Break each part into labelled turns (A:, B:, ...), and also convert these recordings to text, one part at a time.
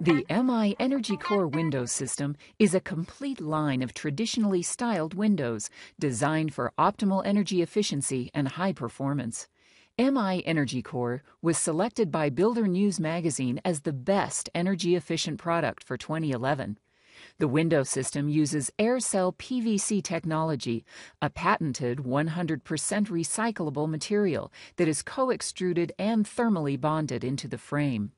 A: The MI Energy Core window system is a complete line of traditionally styled windows designed for optimal energy efficiency and high performance. MI Energy Core was selected by Builder News magazine as the best energy efficient product for 2011. The window system uses AirCell PVC technology, a patented 100% recyclable material that is co extruded and thermally bonded into the frame.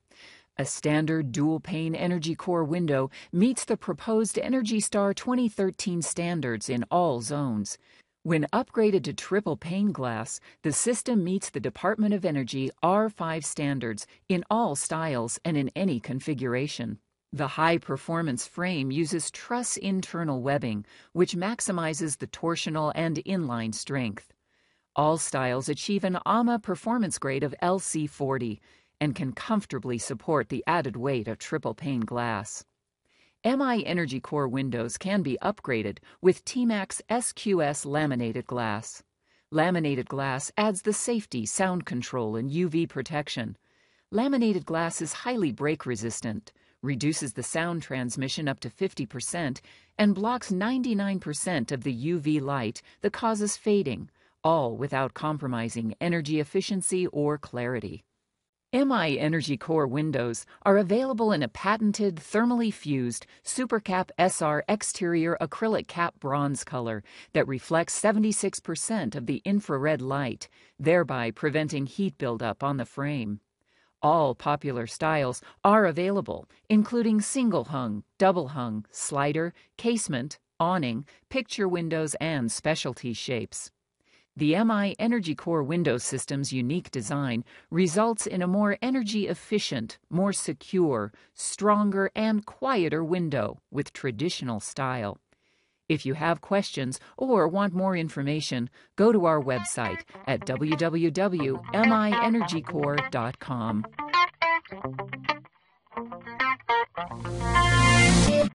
A: A standard dual pane Energy Core window meets the proposed Energy Star 2013 standards in all zones. When upgraded to triple pane glass, the system meets the Department of Energy R5 standards in all styles and in any configuration. The high performance frame uses truss internal webbing, which maximizes the torsional and inline strength. All styles achieve an AMA performance grade of LC40 and can comfortably support the added weight of triple pane glass. MI Energy Core windows can be upgraded with T-Max SQS laminated glass. Laminated glass adds the safety, sound control, and UV protection. Laminated glass is highly break resistant, reduces the sound transmission up to 50%, and blocks 99% of the UV light that causes fading, all without compromising energy efficiency or clarity. MI Energy Core windows are available in a patented thermally fused Supercap SR exterior acrylic cap bronze color that reflects 76% of the infrared light, thereby preventing heat buildup on the frame. All popular styles are available, including single hung, double hung, slider, casement, awning, picture windows, and specialty shapes. The MI Energy Core window system's unique design results in a more energy efficient, more secure, stronger, and quieter window with traditional style. If you have questions or want more information, go to our website at www.mienergycore.com.